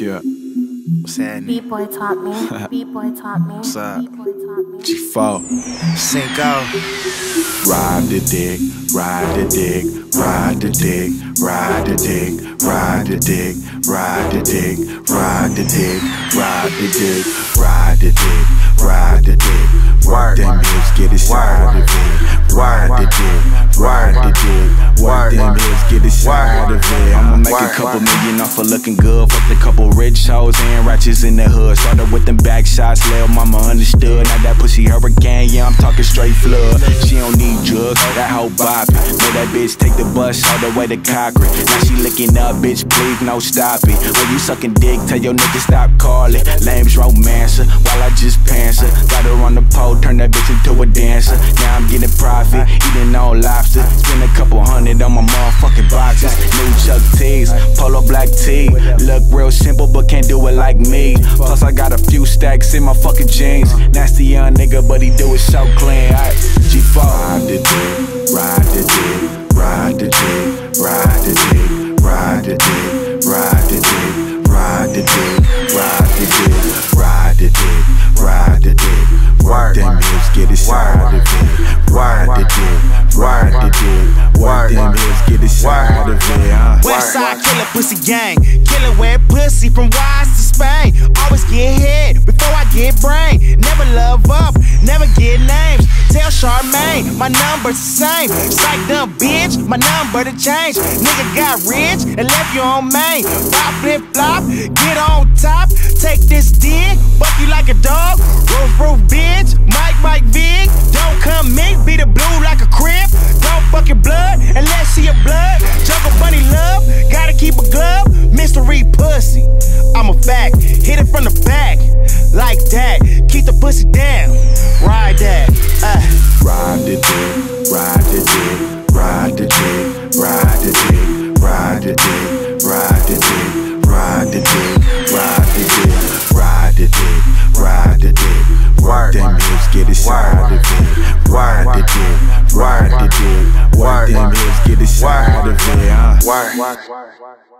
Yeah. What's happening? B-boy taught me. B-boy taught me. What's up? B-boy taught me. G4. Cinco. Ride the dick, ride the dick, ride the dick, ride the dick, ride the dick, ride the dick, ride the dick, ride the dick, ride the dick, ride the dick. Work them hips, get inside of it. Ride the dick, ride the dick, work them hips, get it it. I'ma make a couple million off of looking good. Fucked a couple rich hoes and ratchets in the hood. Started with them back shots, little mama understood. Now that pussy hurricane, yeah, I'm talking straight flood. She don't need drugs, that hoe boppin'. Know that bitch take the bus all the way to Cochran. Now she licking up, bitch, please no stopping. When you sucking dick, tell your nigga stop calling. Lames romancer, while I just pants her. Got her on the pole, turn that bitch into a dancer. Now I'm getting profit, eating all lobster. Spend a couple black tee. Look real simple, but can't do it like me. Plus, I got a few stacks in my fucking jeans. Nasty young nigga, but he do it so clean. I G4. Ride the dick, ride the dick, ride the dick, ride the dick, ride the dick, ride the dick, ride the dick, ride the dick, ride the dick, ride the dick. Work them hips, get it side of it. Ride the dick, Westside pussy gang. Killer wet pussy from Wise to Spain. Always get head before I get brain. Never love up, never get names. Tell Charmaine my number's the same. Psych up, bitch, my number to change. Nigga got rich and left you on main. Pop flip flop, get on top. Take this dick, I'm a fact. Hit it from the back, like that. Keep the pussy down, ride that. Uh. Ride the dick, ride the dick, ride the dick, ride the dick, ride the dick, ride the dick, ride the dick, ride the dick, ride the dick, ride the dick. Work them hips, get it side of it. Ride the dick, ride the dick, work them hips, get it side of it. Uh. Work.